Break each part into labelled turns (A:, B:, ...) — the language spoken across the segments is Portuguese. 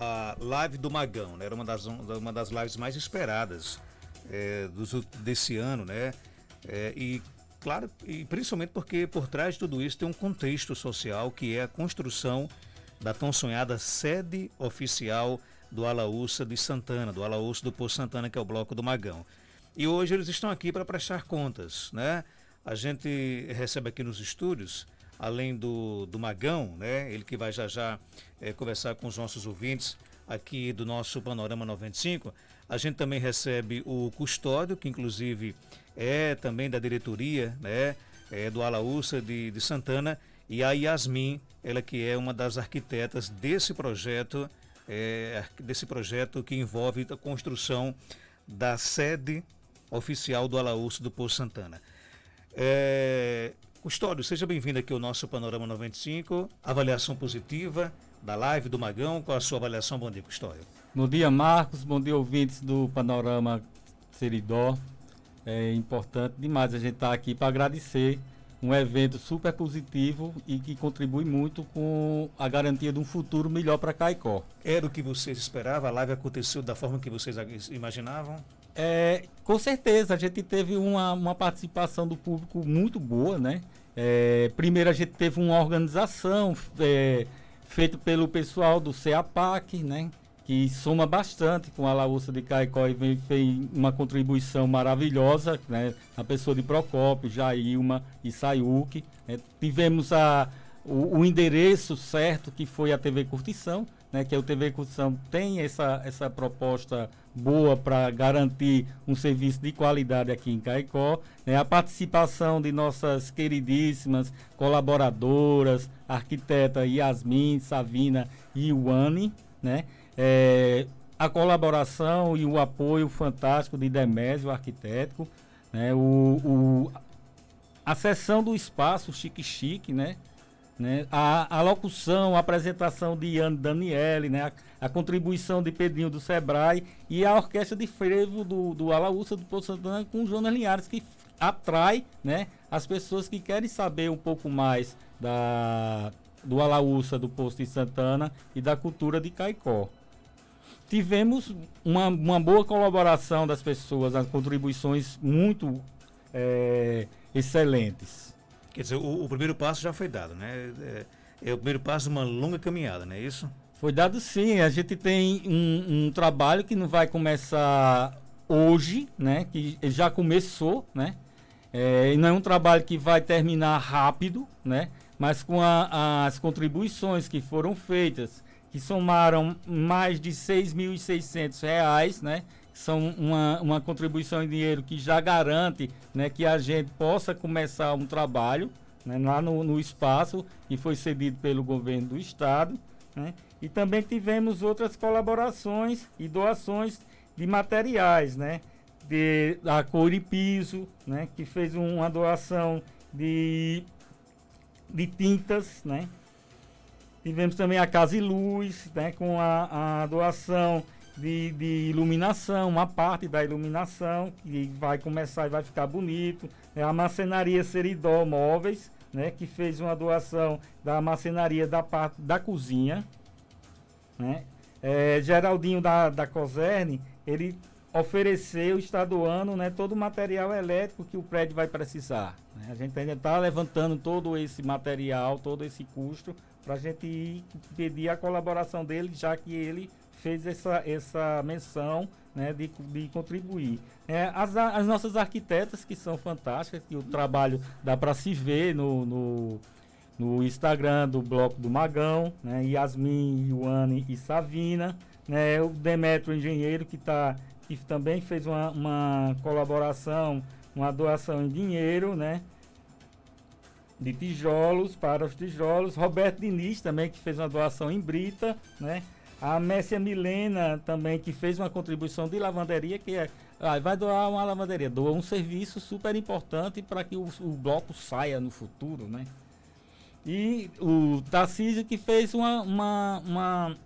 A: a live do Magão, né? Era uma das, uma das lives mais esperadas é, dos, desse ano, né? É, e claro, e principalmente porque por trás de tudo isso tem um contexto social que é a construção da tão sonhada sede oficial do Alaúça de Santana, do Alaúça do Poço Santana, que é o bloco do Magão. E hoje eles estão aqui para prestar contas, né? A gente recebe aqui nos estúdios, além do, do Magão, né? Ele que vai já já é, conversar com os nossos ouvintes aqui do nosso Panorama 95. A gente também recebe o Custódio, que inclusive é também da diretoria, né? É do Alaúça de, de Santana, e a Yasmin, ela que é uma das arquitetas desse projeto, é, desse projeto que envolve a construção da sede oficial do Alaúço do Poço Santana. É, Custódio, seja bem-vindo aqui ao nosso Panorama 95. Avaliação positiva da live do Magão. Qual a sua avaliação? Bom dia, Custódio.
B: Bom dia, Marcos. Bom dia, ouvintes do Panorama Seridó. É importante demais a gente estar tá aqui para agradecer um evento super positivo e que contribui muito com a garantia de um futuro melhor para Caicó.
A: Era o que vocês esperavam? A live aconteceu da forma que vocês imaginavam?
B: É, com certeza, a gente teve uma, uma participação do público muito boa, né? É, primeiro a gente teve uma organização é, feita pelo pessoal do CEAPAC, né? Que soma bastante com a Laúça de Caicó e fez uma contribuição maravilhosa, né? A pessoa de Procópio, Jailma e Sayuki. Né? Tivemos a, o, o endereço certo que foi a TV Curtição, né, que o TV Curtição tem essa, essa proposta boa para garantir um serviço de qualidade aqui em Caicó. Né, a participação de nossas queridíssimas colaboradoras, arquiteta Yasmin, Savina e Iwane, né, é, a colaboração e o apoio fantástico de Demésio, arquiteto, né, o, o, a sessão do espaço Chique Chique, né, né? A, a locução, a apresentação de Ian Daniele, né? A, a, contribuição de Pedrinho do Sebrae e a orquestra de frevo do, do Alaúça do Poço Santana com Jonas Linhares, que atrai né? as pessoas que querem saber um pouco mais da, do Alaúça do Poço de Santana e da cultura de Caicó. Tivemos uma, uma boa colaboração das pessoas, as contribuições muito é, excelentes.
A: Quer dizer, o, o, primeiro passo já foi dado, né? É, é, o primeiro passo de uma longa caminhada, não é isso?
B: Foi dado sim. A gente tem um, um trabalho que não vai começar hoje, né? Que já começou, né? É, não é um trabalho que vai terminar rápido, né? Mas com a, as contribuições que foram feitas, que somaram mais de R$ 6.600, né? São uma, uma contribuição em dinheiro que já garante né, que a gente possa começar um trabalho né, lá no, no espaço e foi cedido pelo governo do estado. Né, e também tivemos outras colaborações e doações de materiais, né? De, a Piso, né? Que fez uma doação de, de tintas, né? Tivemos também a Casa e Luz, né? Com a, a doação de, de iluminação, uma parte da iluminação, que vai começar e vai ficar bonito. É a marcenaria Seridó Móveis, né, que fez uma doação da marcenaria da parte da cozinha. Né? É, Geraldinho da, da Coserne, ele ofereceu, está doando né, todo o material elétrico que o prédio vai precisar. Né? A gente ainda está levantando todo esse material, todo esse custo, para a gente pedir a colaboração dele, já que ele fez essa, essa menção né, de, de contribuir. É, as, as nossas arquitetas, que são fantásticas, que o trabalho dá para se ver no, no, no, Instagram do Bloco do Magão, né, Yasmin, Ioane e Savina, né, o Demetrio Engenheiro, que, tá, que também fez uma, uma colaboração, uma doação em dinheiro, né, de tijolos para os tijolos. Roberto Diniz também, que fez uma doação em brita, né? A Messia Milena também, que fez uma contribuição de lavanderia, que é, ah, vai doar uma lavanderia, doa um serviço super importante para que o, o, bloco saia no futuro, né? E o Tarcísio que fez uma, uma, uma,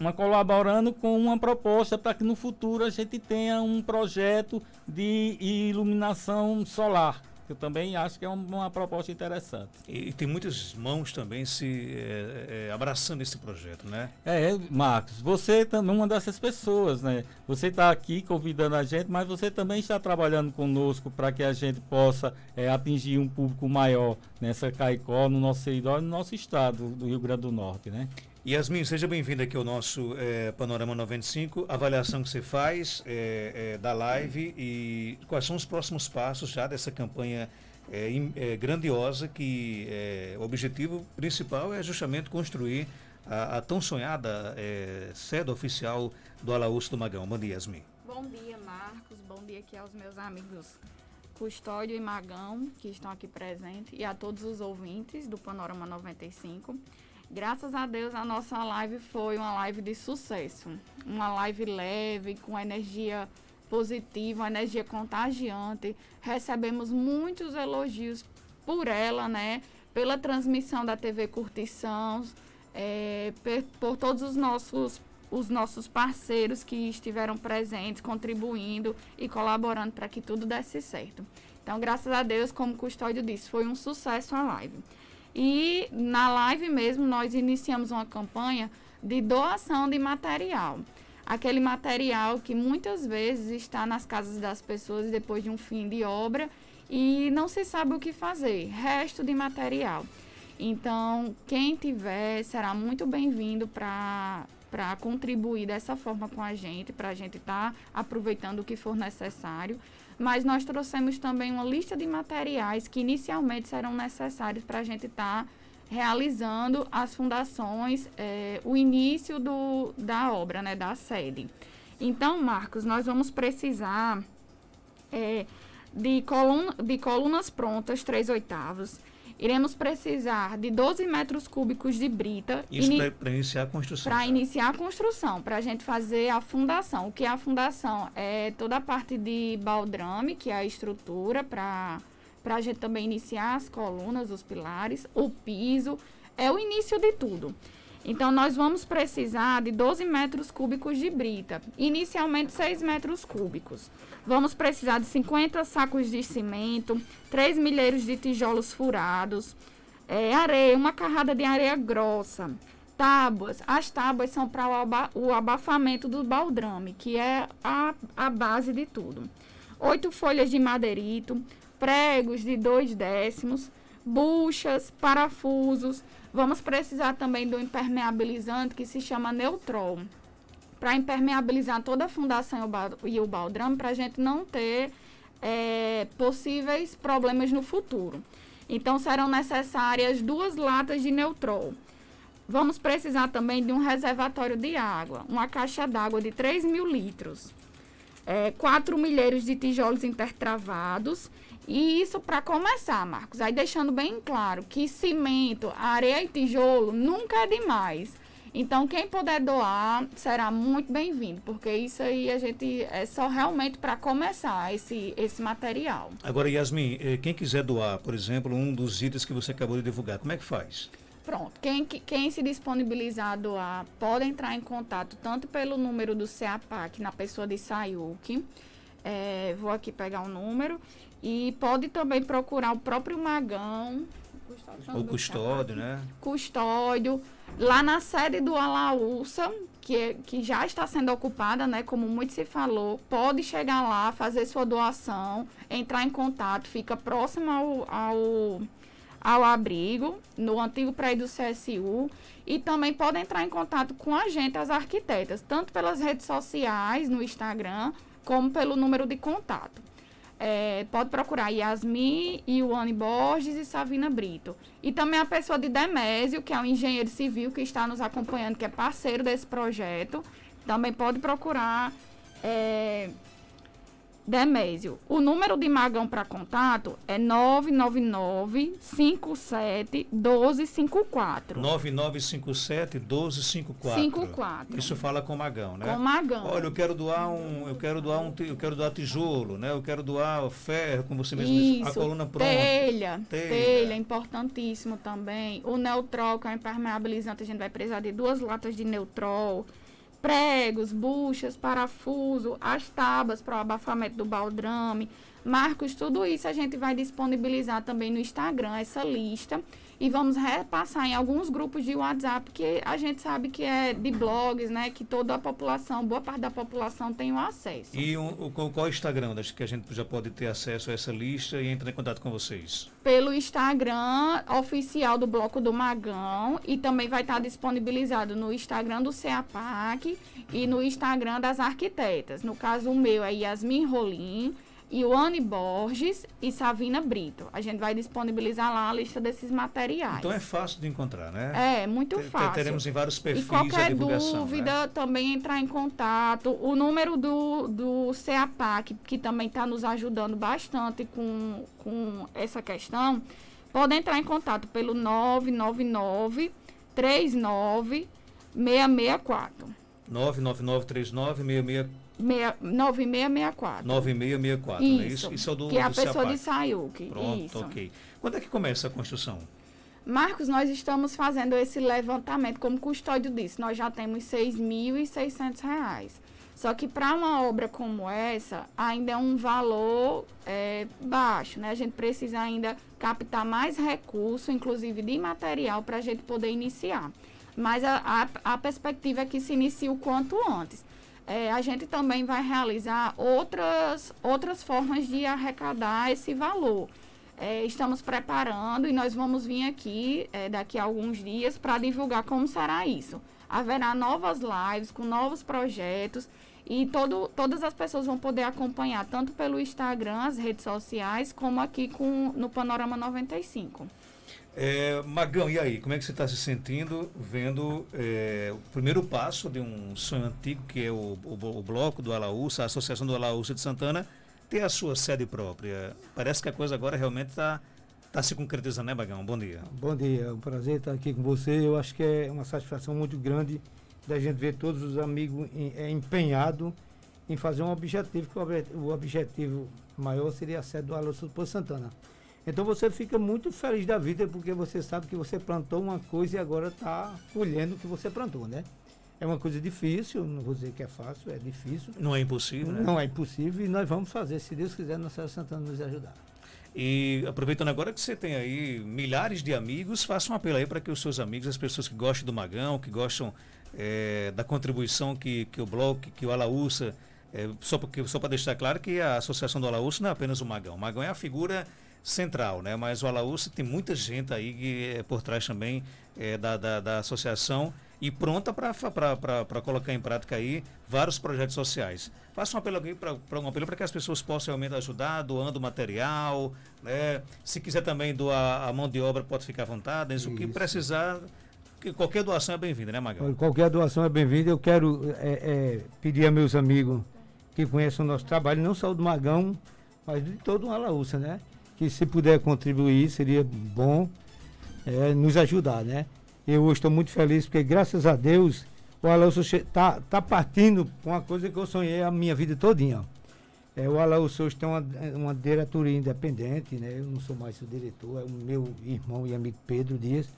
B: uma colaborando com uma proposta para que no futuro a gente tenha um projeto de iluminação solar, Eu também acho que é uma, proposta interessante.
A: E, e, tem muitas mãos também se é, é, abraçando esse projeto, né?
B: É, Marcos, você também é uma dessas pessoas, né? Você está aqui convidando a gente, mas você também está trabalhando conosco para que a gente possa é, atingir um público maior nessa Caicó, no nosso seridó, no nosso estado do Rio Grande do Norte, né?
A: Yasmin, seja bem-vinda aqui ao nosso é, Panorama 95. Avaliação que você faz é, é, da live e quais são os próximos passos já dessa campanha grandiosa que o objetivo principal é justamente construir a, a tão sonhada sede oficial do Alaúço do Magão. Bom dia, Yasmin.
C: Bom dia, Marcos. Bom dia aqui aos meus amigos Custódio e Magão que estão aqui presentes e a todos os ouvintes do Panorama 95. Graças a Deus a nossa live foi uma live de sucesso. Uma live leve, com energia positiva, energia contagiante. Recebemos muitos elogios por ela, né? Pela transmissão da TV Curtição, é, por, por todos os nossos os nossos parceiros que estiveram presentes, contribuindo e colaborando para que tudo desse certo. Então, graças a Deus, como Custódio disse, foi um sucesso a live. E na live mesmo nós iniciamos uma campanha de doação de material. Aquele material que muitas vezes está nas casas das pessoas depois de um fim de obra e não se sabe o que fazer, resto de material. Então, quem tiver será muito bem-vindo para para contribuir dessa forma com a gente, para a gente estar tá aproveitando o que for necessário mas nós trouxemos também uma lista de materiais que inicialmente serão necessários para a gente estar tá realizando as fundações, é, o início do, da obra, né, da sede. Então, Marcos, nós vamos precisar é, de, coluna, de colunas prontas, 3 oitavos, Iremos precisar de 12 metros cúbicos de brita.
A: Isso para iniciar a construção.
C: Para iniciar a construção, para a gente fazer a fundação. O que é a fundação? É toda a parte de baldrame, que é a estrutura, para a gente também iniciar as colunas, os pilares, o piso. É o início de tudo. Então, nós vamos precisar de 12 metros cúbicos de brita. Inicialmente, 6 metros cúbicos. Vamos precisar de 50 sacos de cimento, 3 milheiros de tijolos furados, é, areia, uma carrada de areia grossa, tábuas. As tábuas são para o, aba o, abafamento do baldrame, que é a, a base de tudo. Oito folhas de madeirito, pregos de dois décimos, buchas, parafusos. Vamos precisar também do impermeabilizante que se chama Neutrol para impermeabilizar toda a fundação e o baldrame, para a gente não ter é, possíveis problemas no futuro. Então, serão necessárias duas latas de neutrol. Vamos precisar também de um reservatório de água, uma caixa d'água de 3 mil litros, é, quatro milheiros de tijolos intertravados. E isso para começar, Marcos. Aí deixando bem claro que cimento, areia e tijolo nunca é demais. Então, quem puder doar será muito bem-vindo, porque isso aí a gente é só realmente para começar esse, esse material.
A: Agora, Yasmin, eh, quem quiser doar, por exemplo, um dos itens que você acabou de divulgar, como é que faz?
C: Pronto, quem, quem se disponibilizar a doar pode entrar em contato tanto pelo número do CEAPAC na pessoa de Sayuki, é, vou aqui pegar o um número, e pode também procurar o próprio Magão,
A: o custódio, né?
C: Custódio, lá na sede do Alaúça, que, que já está sendo ocupada, né? Como muito se falou, pode chegar lá, fazer sua doação, entrar em contato, fica próximo ao, ao, ao abrigo, no antigo prédio do CSU, e também pode entrar em contato com a gente, as arquitetas, tanto pelas redes sociais, no Instagram, como pelo número de contato. É, pode procurar Yasmin, Iwane Borges e Savina Brito. E também a pessoa de Demésio, que é um engenheiro civil que está nos acompanhando, que é parceiro desse projeto. Também pode procurar é, Demésio. O número de Magão para contato é 999 57 1254.
A: 9957 1254. 54. Isso fala com Magão, né?
C: Com Magão.
A: Olha, eu quero doar um, eu quero doar um, eu quero doar tijolo, né? Eu quero doar ferro, como você mesmo
C: Isso,
A: disse, a coluna pronta.
C: Telha, telha, telha, importantíssimo também. O Neutrol, que é um impermeabilizante, a gente vai precisar de duas latas de Neutrol pregos, buchas, parafuso, as tábuas para o abafamento do baldrame. Marcos, tudo isso a gente vai disponibilizar também no Instagram, essa lista e vamos repassar em alguns grupos de WhatsApp que a gente sabe que é de blogs, né? Que toda a população, boa parte da população tem o acesso.
A: E o, o, qual é o Instagram que a gente já pode ter acesso a essa lista e entrar em contato com vocês?
C: Pelo Instagram oficial do Bloco do Magão e também vai estar disponibilizado no Instagram do CEAPAC e no Instagram das arquitetas. No caso, o meu é Yasmin Rolim Ioane Borges e Savina Brito. A gente vai disponibilizar lá a lista desses materiais.
A: Então é fácil de encontrar, né?
C: É, muito fácil.
A: Teremos em vários perfis
C: e qualquer
A: divulgação,
C: dúvida,
A: né?
C: também entrar em contato. O número do, do CEAPAC, que também está nos ajudando bastante com, com essa questão, pode entrar em contato pelo 999 39 664.
A: 999 39 664.
C: 9664.
A: 9664, isso, né? Isso, isso é do
C: Que é a
A: do
C: pessoa
A: Ciapac.
C: de.
A: Pronto,
C: isso.
A: ok. Quando é que começa a construção?
C: Marcos, nós estamos fazendo esse levantamento, como custódio disse, nós já temos R$ 6.600. Só que para uma obra como essa, ainda é um valor é, baixo, né? A gente precisa ainda captar mais recurso, inclusive de material, para a gente poder iniciar. Mas a, a, a perspectiva é que se inicie o quanto antes. É, a gente também vai realizar outras, outras formas de arrecadar esse valor. É, estamos preparando e nós vamos vir aqui é, daqui a alguns dias para divulgar como será isso. Haverá novas lives com novos projetos e todo, todas as pessoas vão poder acompanhar tanto pelo Instagram, as redes sociais, como aqui com, no Panorama 95.
A: É, Magão, e aí? Como é que você está se sentindo vendo é, o primeiro passo de um sonho antigo, que é o, o, o Bloco do Alaúça, a Associação do Alaúça de Santana, ter a sua sede própria? Parece que a coisa agora realmente está tá se concretizando, né, Magão? Bom dia.
D: Bom dia, é um prazer estar aqui com você. Eu acho que é uma satisfação muito grande da gente ver todos os amigos em, é, empenhados em fazer um objetivo, que o, obje- o objetivo maior seria a sede do Alonso do Poço Santana. Então você fica muito feliz da vida porque você sabe que você plantou uma coisa e agora está colhendo o que você plantou, né? É uma coisa difícil, não vou dizer que é fácil, é difícil.
A: Não é impossível, né?
D: Não é impossível e nós vamos fazer, se Deus quiser, Nossa Senhora Santana nos ajudar.
A: E aproveitando agora que você tem aí milhares de amigos, faça um apelo aí para que os seus amigos, as pessoas que gostam do Magão, que gostam eh, da contribuição que, que o Bloco, que o Alaúça, eh, só, porque, só para deixar claro que a Associação do Alaúça não é apenas o Magão. O Magão é a figura central, né? Mas o Alaúça tem muita gente aí que é por trás também eh, da, da, da associação e pronta para colocar em prática aí vários projetos sociais. Faça um apelo aqui para um apelo para que as pessoas possam realmente ajudar, doando material, né? Se quiser também doar a mão de obra, pode ficar à vontade. Isso, o que precisar, que qualquer doação é bem-vinda, né, Magal?
D: Qualquer doação é bem-vinda. Eu quero é, é, pedir a meus amigos que conheçam o nosso trabalho, não só do Magão, mas de todo o Alaúça, né? Que se puder contribuir, seria bom é, nos ajudar, né? Eu hoje estou muito feliz porque, graças a Deus, o Alaúça está tá partindo com uma coisa que eu sonhei a minha vida todinha. É, o Alaúça hoje tem uma, uma diretoria independente, né? Eu não sou mais o diretor, é o meu irmão e amigo Pedro Dias.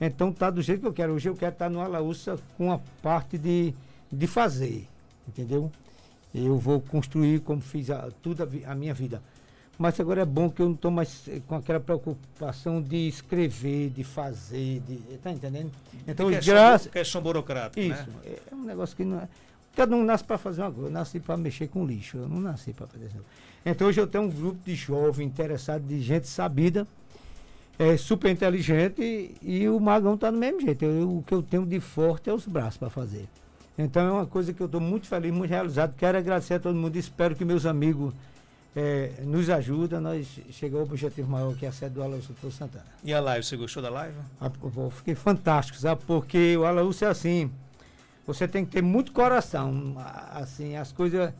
D: Então tá do jeito que eu quero. Hoje eu quero estar no Alaúça com a parte de, de fazer, entendeu? Eu vou construir como fiz a, tudo a, a minha vida. Mas agora é bom que eu não estou mais eh, com aquela preocupação de escrever, de fazer, de, tá entendendo? Então,
A: questão,
D: graças,
A: questão burocrática,
D: isso,
A: né?
D: é é um negócio que não é. Cada um nasce para fazer uma coisa, eu nasci para mexer com lixo, eu não nasci para fazer isso. Então hoje eu tenho um grupo de jovens interessados, de gente sabida, é, super inteligente e, e o Magão está do mesmo jeito. Eu- o que eu tenho de forte é os braços para fazer. Então é uma coisa que eu estou muito feliz, muito realizado. Quero agradecer a todo mundo, espero que meus amigos é, nos ajudem. Nós chegamos ao objetivo maior que é a sede do Alonso do Santana.
A: E a live, você gostou da live?
D: Ah, pô, Fiquei fantástico, sabe? Porque o Alaúça é assim. Você tem que ter muito coração. Assim, as coisas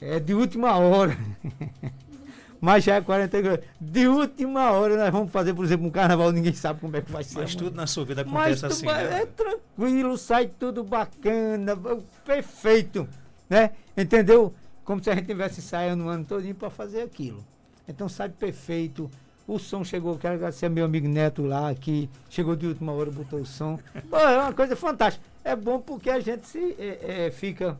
D: é de última hora. Mas já é 40 graus. De última hora nós vamos fazer, por exemplo, um carnaval, ninguém sabe como é que vai ser.
A: Mas tudo na sua vida acontece assim,
D: vai-
A: né?
D: é tranquilo, sai tudo bacana, perfeito, né? Entendeu? Como se a gente tivesse ensaiando um ano todinho para fazer aquilo. Então sai perfeito. O som chegou, quero agradecer ao meu amigo Neto lá, que chegou de última hora, botou o som. Pô, é uma coisa fantástica. é bom porque a gente se é, é, fica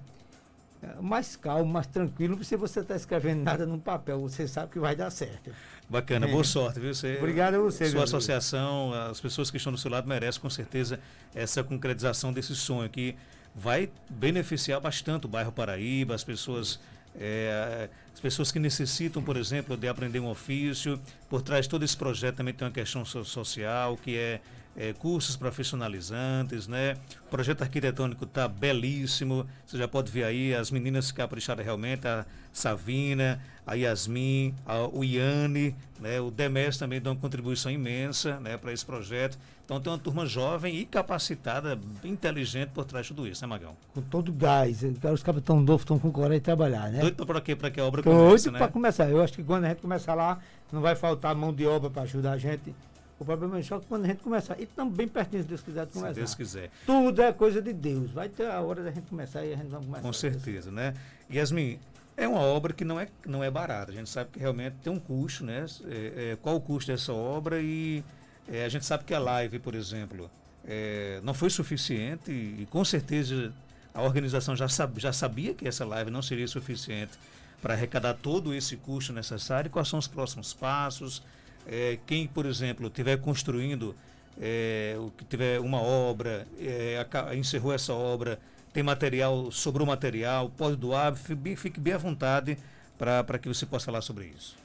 D: mais calmo, mais tranquilo, se você está escrevendo nada no papel, você sabe que vai dar certo.
A: Bacana, boa sorte, viu? Você,
D: Obrigado a você.
A: Sua associação, as pessoas que estão do seu lado merecem com certeza essa concretização desse sonho que vai beneficiar bastante o bairro Paraíba, as pessoas é, as pessoas que necessitam, por exemplo, de aprender um ofício. Por trás de todo esse projeto também tem uma questão social, que é, é cursos profissionalizantes, né? O projeto arquitetônico está belíssimo. Você já pode ver aí as meninas que capricharam realmente, a Savina, a Yasmin, a, o Iane, né? o Demes também dá uma contribuição imensa né? para esse projeto. Então tem uma turma jovem e capacitada, inteligente por trás de tudo isso, né, Magão?
D: Com todo gás. Os cabos tão novos, estão com coragem de trabalhar, né?
A: Doido para quê? Para que a obra comece,
D: Doido né? para começar. Eu acho que quando a gente começar lá, não vai faltar mão de obra para ajudar a gente. O problema é só que quando a gente começar, e também pertinho, se Deus quiser, de começar.
A: Se Deus quiser.
D: Tudo é coisa de Deus. Vai ter a hora da gente começar e a gente vai começar.
A: Com certeza, né? Yasmin, é uma obra que não é, não é barata. A gente sabe que realmente tem um custo, né? É, é, qual o custo dessa obra e é, a gente sabe que a live, por exemplo, é, não foi suficiente e, e, com certeza a organização já, sab, já sabia que essa live não seria suficiente para arrecadar todo esse custo necessário. Quais são os próximos passos? É, quem, por exemplo, estiver construindo, é, o que tiver uma obra, é, encerrou essa obra, tem material, sobrou material, pode doar, fique, bem à vontade para que você possa falar sobre isso.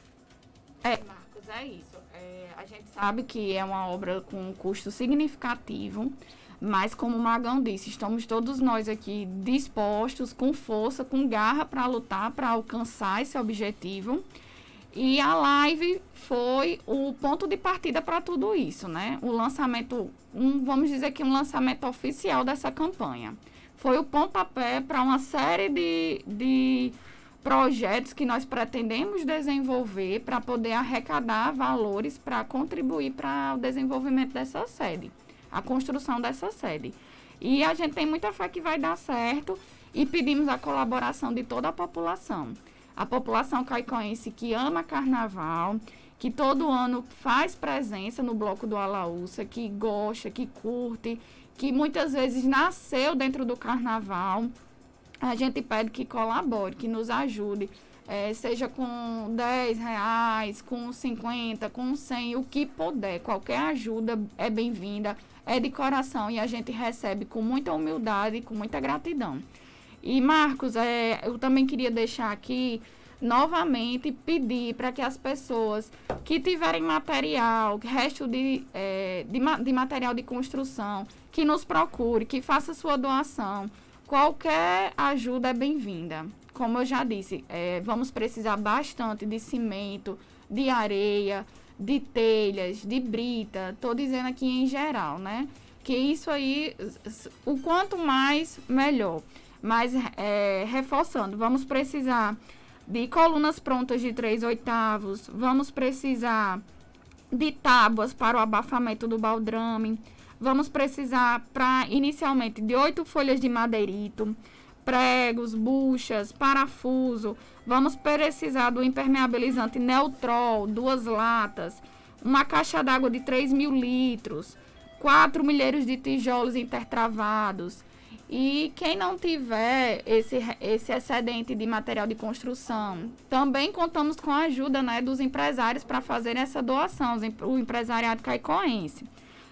C: É, Marcos, é isso. É, a gente sabe que é uma obra com um custo significativo, mas como o Magão disse, estamos todos nós aqui dispostos, com força, com garra para lutar, para alcançar esse objetivo. E a live foi o ponto de partida para tudo isso, né? O lançamento, um, vamos dizer que um lançamento oficial dessa campanha. Foi o pontapé para uma série de, de projetos que nós pretendemos desenvolver para poder arrecadar valores para contribuir para o desenvolvimento dessa sede, a construção dessa sede. E a gente tem muita fé que vai dar certo e pedimos a colaboração de toda a população a população caicoense que ama carnaval, que todo ano faz presença no bloco do Alaúça, que gosta, que curte, que muitas vezes nasceu dentro do carnaval. A gente pede que colabore, que nos ajude, é, seja com 10 reais, com 50, com 100, o que puder. Qualquer ajuda é bem-vinda, é de coração e a gente recebe com muita humildade e com muita gratidão. E, Marcos, é, eu também queria deixar aqui novamente pedir para que as pessoas que tiverem material, resto de, é, de, de, material de construção, que nos procure, que faça sua doação. Qualquer ajuda é bem-vinda. Como eu já disse, é, vamos precisar bastante de cimento, de areia, de telhas, de brita. Estou dizendo aqui em geral, né? Que isso aí, o quanto mais, melhor. Mas, é, reforçando, vamos precisar de colunas prontas de 3 oitavos, vamos precisar de tábuas para o abafamento do baldrame, vamos precisar, para inicialmente, de oito folhas de madeirito, pregos, buchas, parafuso, vamos precisar do impermeabilizante Neutrol, duas latas, uma caixa d'água de 3 mil litros, quatro milheiros de tijolos intertravados, e quem não tiver esse, esse excedente de material de construção, também contamos com a ajuda né, dos empresários para fazer essa doação, o empresariado caicoense.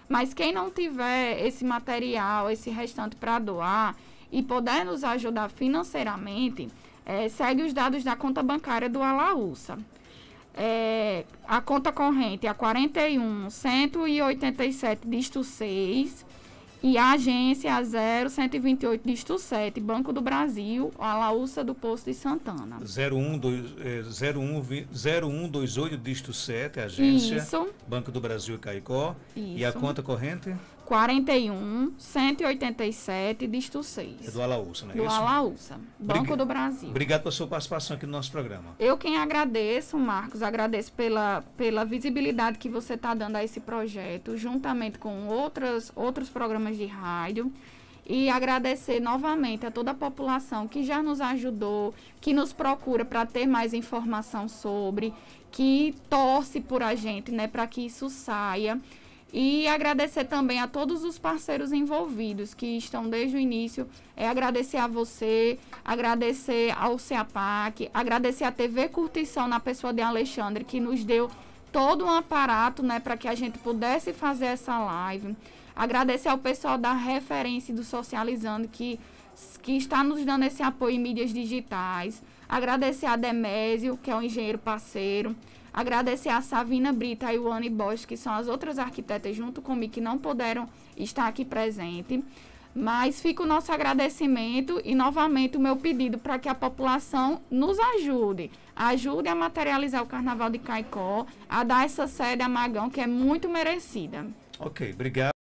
C: Mas quem não tiver esse material, esse restante para doar e puder nos ajudar financeiramente, é, segue os dados da conta bancária do Alaúça. É, a conta corrente é a 41 187 dígito 6 e a agência a 0128 disto 7, Banco do Brasil, a Laúça do Poço de Santana.
A: 0128 disto 7, agência
C: Isso.
A: Banco do Brasil e Caicó. Isso. E a conta corrente?
C: 41 187 disto 6.
A: É do Alaúça, né?
C: Do Isso? Alaúça, Banco do Brasil.
A: Obrigado pela sua participação aqui no nosso programa.
C: Eu quem agradeço, Marcos, agradeço pela, pela visibilidade que você está dando a esse projeto, juntamente com outras, outros programas de rádio. E agradecer novamente a toda a população que já nos ajudou, que nos procura para ter mais informação sobre, que torce por a gente, né, para que isso saia. E agradecer também a todos os parceiros envolvidos que estão desde o início. É agradecer a você, agradecer ao CEAPAC, agradecer a TV Curtição na pessoa de Alexandre, que nos deu todo um aparato né, para que a gente pudesse fazer essa live. Agradecer ao pessoal da referência do Socializando, que, que está nos dando esse apoio em mídias digitais. Agradecer a Demésio, que é um engenheiro parceiro. Agradecer a Savina Brita e o Anne Bosch, que são as outras arquitetas junto comigo que não puderam estar aqui presente. Mas fica o nosso agradecimento e novamente o meu pedido para que a população nos ajude. Ajude a materializar o Carnaval de Caicó, a dar essa sede a Magão que é muito merecida.
A: Ok, obrigado.